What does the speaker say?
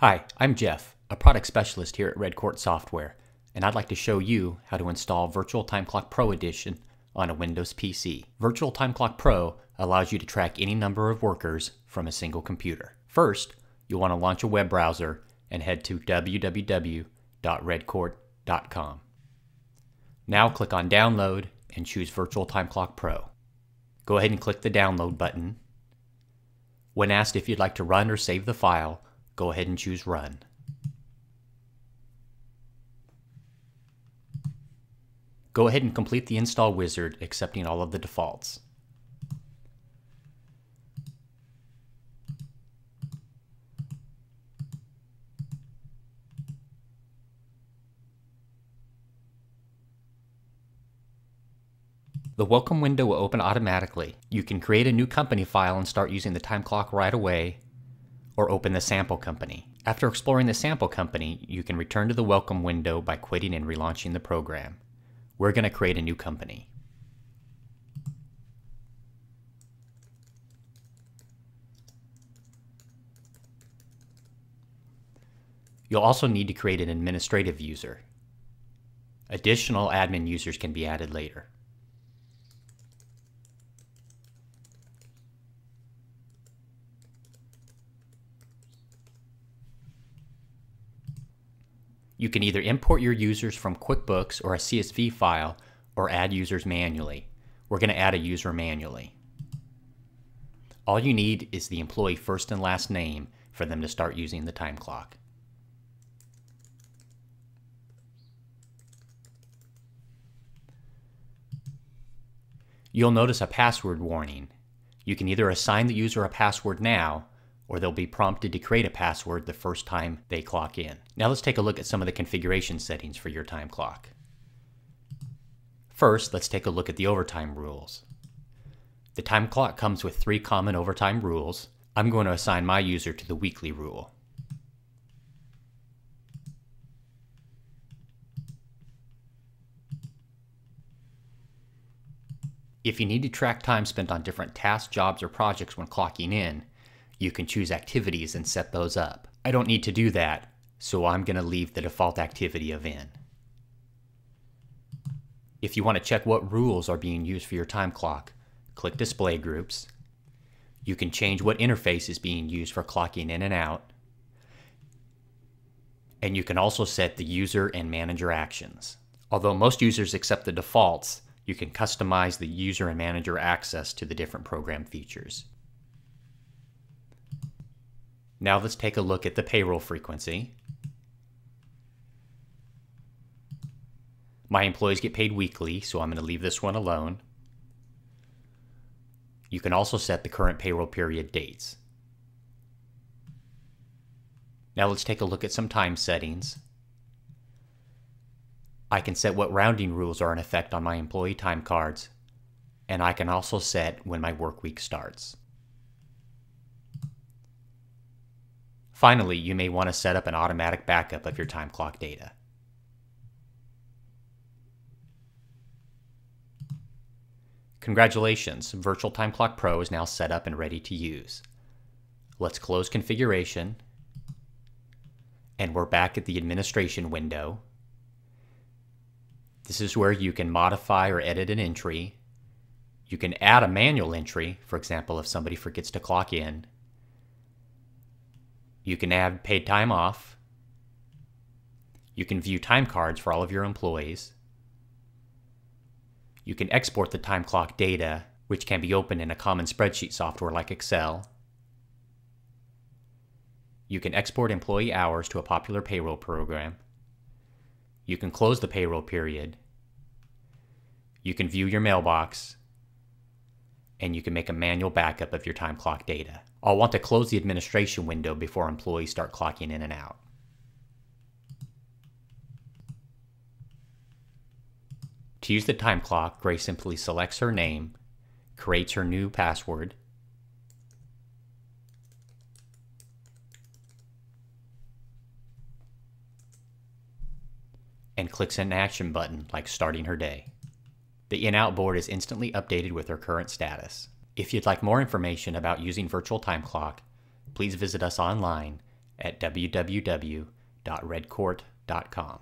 Hi, I'm Jeff, a product specialist here at Redcort Software, and I'd like to show you how to install Virtual Time Clock Pro Edition on a Windows PC. Virtual Time Clock Pro allows you to track any number of workers from a single computer. First, you'll want to launch a web browser and head to www.redcort.com. Now click on Download and choose Virtual Time Clock Pro. Go ahead and click the Download button. When asked if you'd like to run or save the file, go ahead and choose Run. Go ahead and complete the install wizard, accepting all of the defaults. The welcome window will open automatically. You can create a new company file and start using the time clock right away, or open the sample company. After exploring the sample company, you can return to the welcome window by quitting and relaunching the program. We're going to create a new company. You'll also need to create an administrative user. Additional admin users can be added later. You can either import your users from QuickBooks or a CSV file or add users manually. We're going to add a user manually. All you need is the employee first and last name for them to start using the time clock. You'll notice a password warning. You can either assign the user a password now or they'll be prompted to create a password the first time they clock in. Now let's take a look at some of the configuration settings for your time clock. First, let's take a look at the overtime rules. The time clock comes with three common overtime rules. I'm going to assign my user to the weekly rule. If you need to track time spent on different tasks, jobs, or projects when clocking in, you can choose activities and set those up. I don't need to do that, so I'm going to leave the default activity of in. If you want to check what rules are being used for your time clock, click Display Groups. You can change what interface is being used for clocking in and out. And you can also set the user and manager actions. Although most users accept the defaults, you can customize the user and manager access to the different program features. Now let's take a look at the payroll frequency. My employees get paid weekly, so I'm going to leave this one alone. You can also set the current payroll period dates. Now let's take a look at some time settings. I can set what rounding rules are in effect on my employee time cards, and I can also set when my work week starts. Finally, you may want to set up an automatic backup of your time clock data. Congratulations, Virtual Time Clock Pro is now set up and ready to use. Let's close configuration, and we're back at the administration window. This is where you can modify or edit an entry. You can add a manual entry, for example, if somebody forgets to clock in. You can add paid time off. You can view time cards for all of your employees. You can export the time clock data, which can be opened in a common spreadsheet software like Excel. You can export employee hours to a popular payroll program. You can close the payroll period. You can view your mailbox. And you can make a manual backup of your time clock data. I'll want to close the administration window before employees start clocking in and out. To use the time clock, Grace simply selects her name, creates her new password, and clicks an action button like starting her day. The in-out board is instantly updated with her current status. If you'd like more information about using Virtual Time Clock, please visit us online at www.redcort.com.